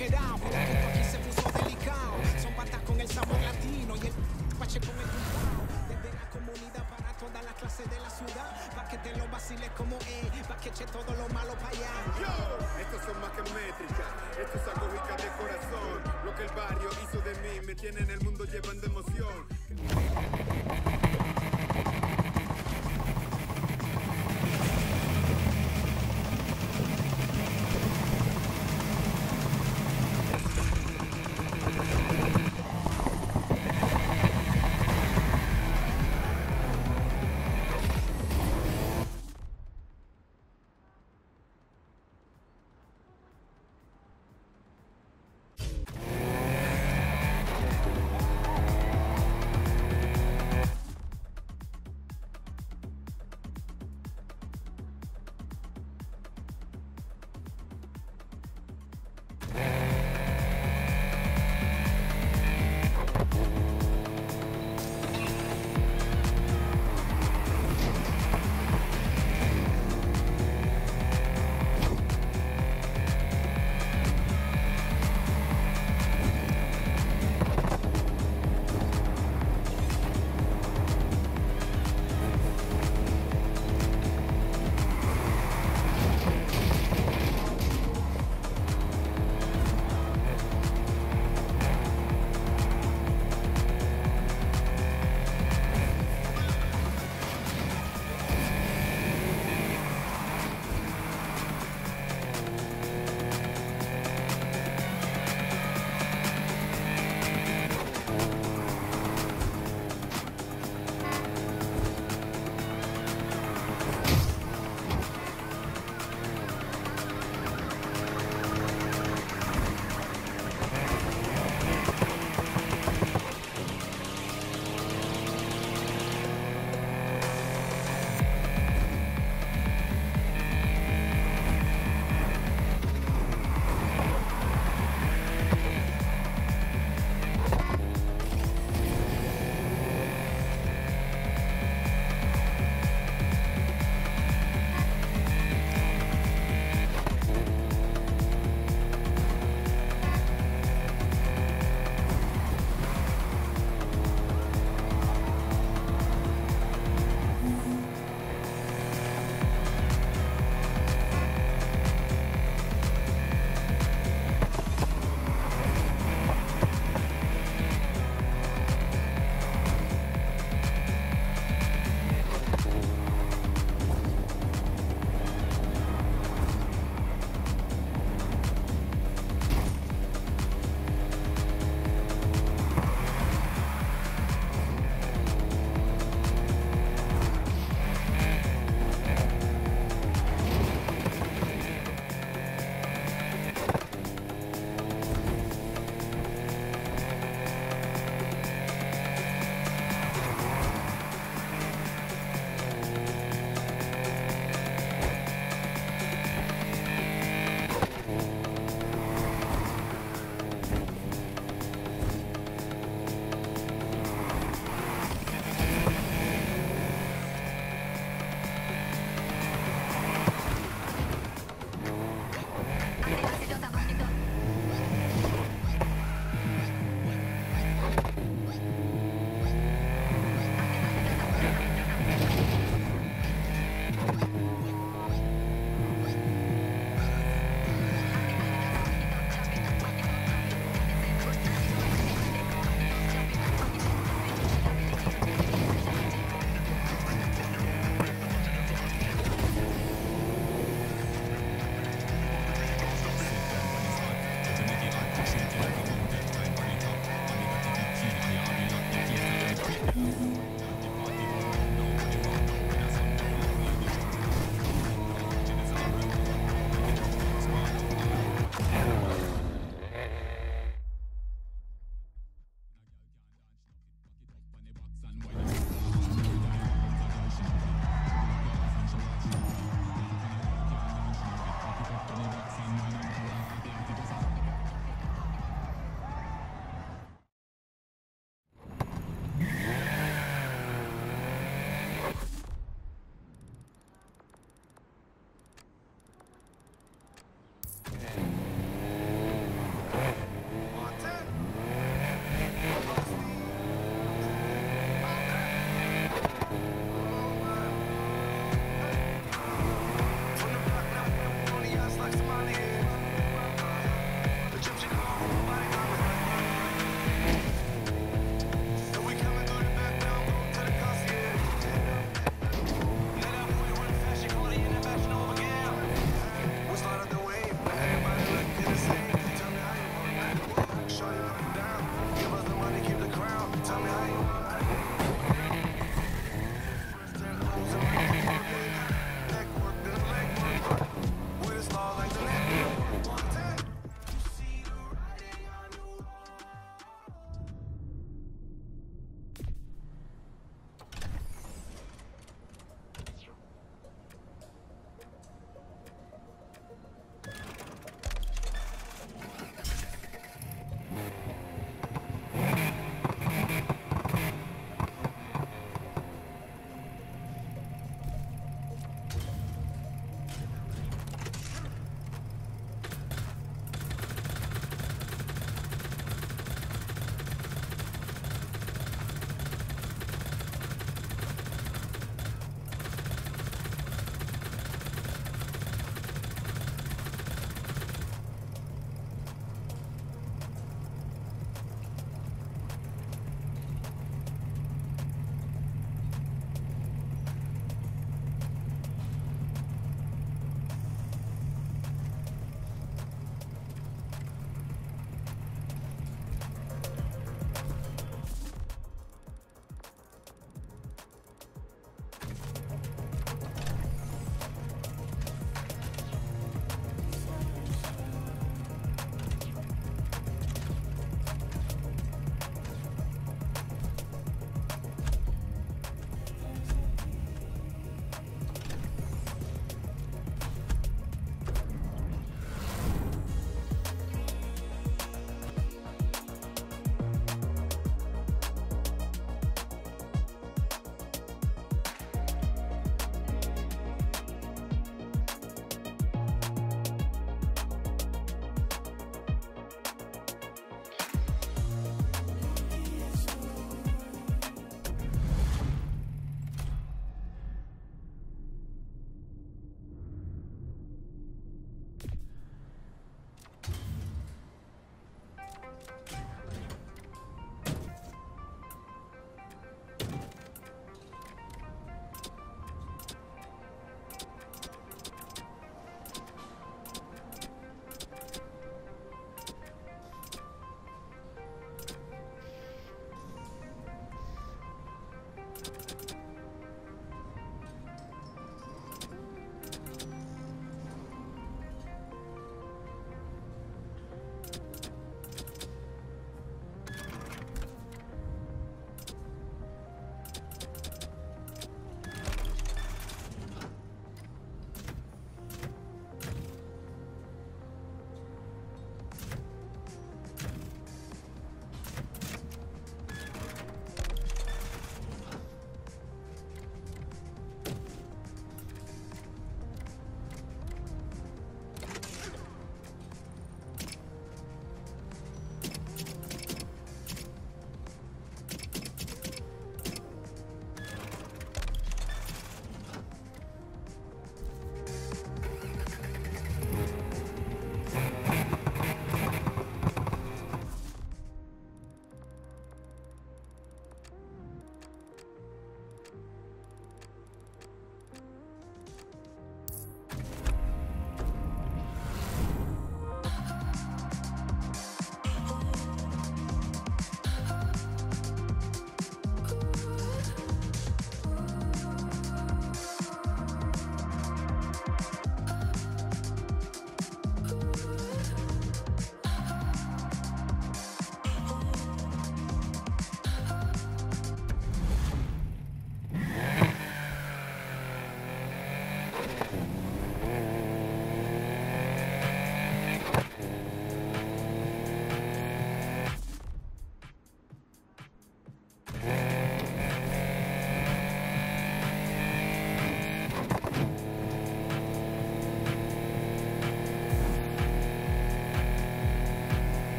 quedado. Aquí se puso delicado. Son patas con el sabor latino y el pache con el tumbao. Desde la comunidad para toda la clase de la ciudad. Pa' que te lo vaciles como él. Pa' que eche todo lo malo pa' allá. Yo, estos son más que métricas. Esto es algo de corazón. Lo que el barrio hizo de mí me tiene en el mundo llevando emoción.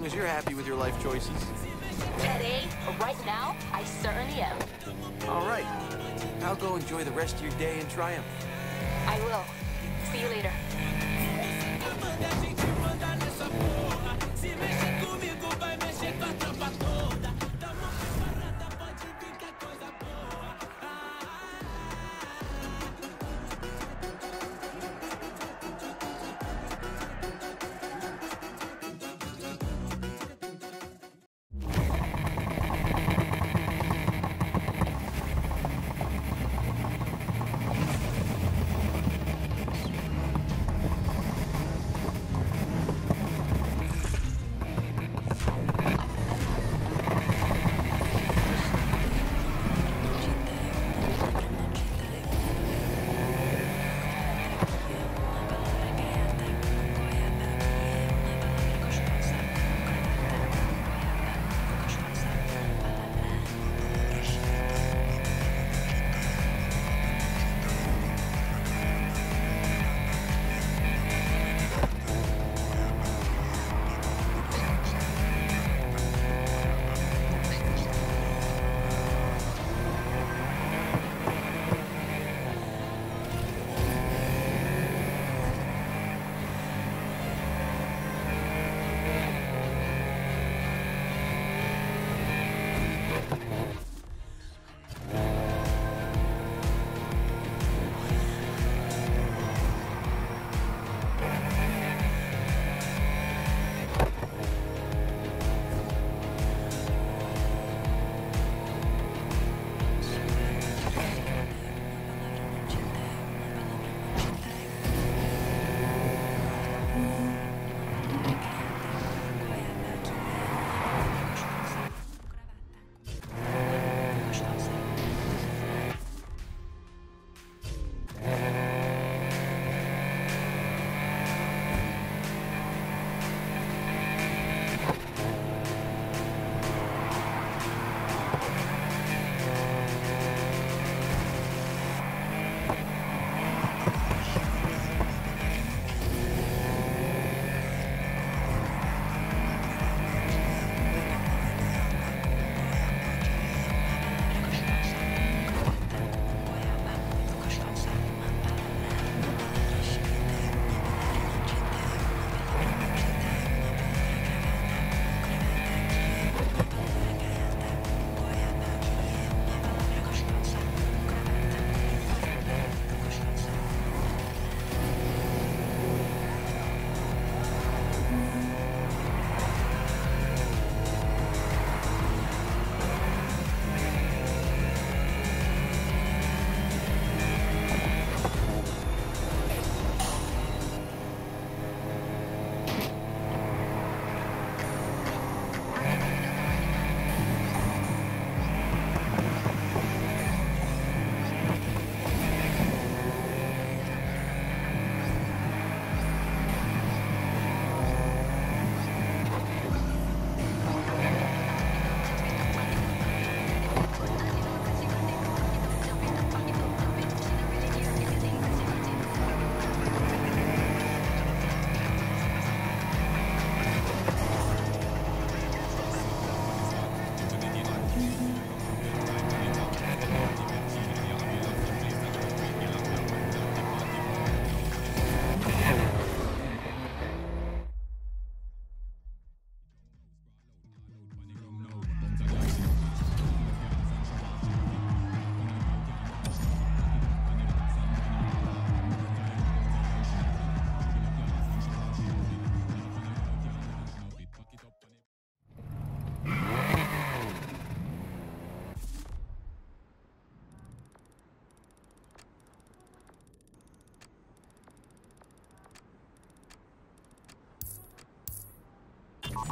long as you're happy with your life choices. Today, right now, I certainly am. All right. Now go enjoy the rest of your day in triumph.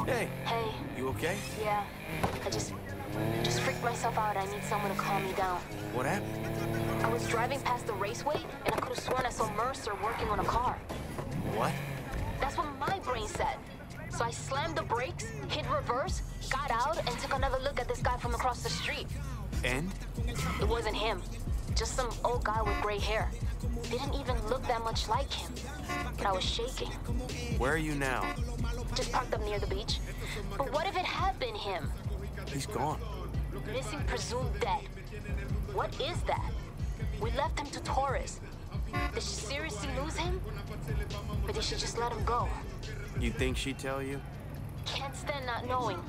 Hey, Hey, you okay? yeah. I just just freaked myself out. I need someone to calm me down. What happened? I was driving past the raceway and I could have sworn I saw Mercer working on a car. What? That's what my brain said. So I slammed the brakes, hit reverse, got out, and took another look at this guy from across the street. And? It wasn't him. Just some old guy with gray hair. Didn't even look that much like him. But I was shaking. Where are you now? Just parked up near the beach. But what if it had been him? He's gone. Missing, presumed dead. What is that? We left him to Torres. Did she seriously lose him? Or did she just let him go? You think she'd tell you? Can't stand not knowing.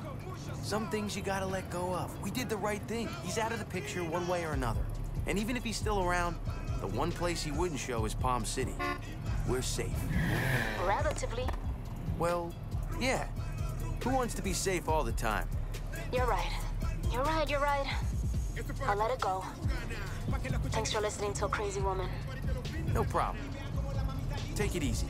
Some things you gotta let go of. We did the right thing. He's out of the picture one way or another. And even if he's still around, the one place he wouldn't show is Palm City. We're safe. Relatively. Well, yeah. Who wants to be safe all the time? You're right. You're right, you're right. I'll let it go. Thanks for listening to a crazy woman. No problem. Take it easy.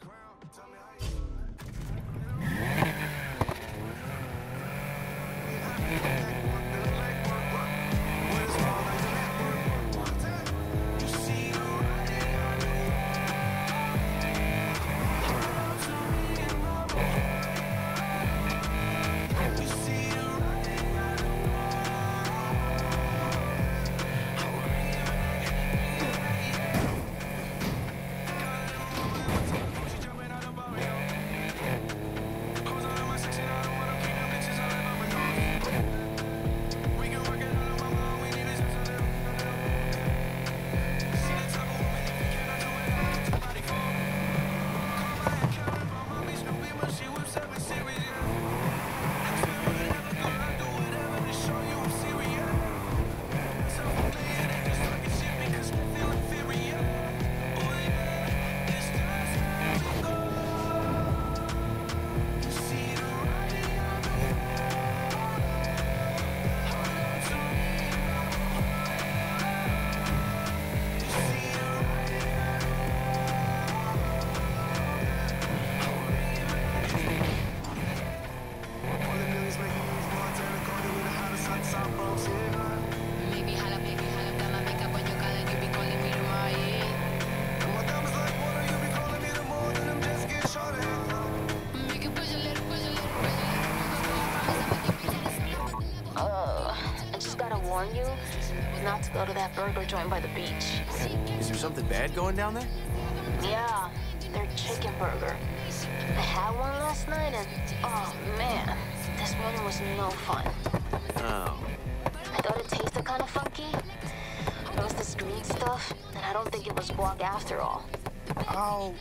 the crown. Burger joint by the beach. Is there something bad going down there? Yeah, their chicken burger. I had one last night and, oh man, this morning was no fun. Oh. I thought it tasted kind of funky. It was this green stuff, and I don't think it was guac after all. I'll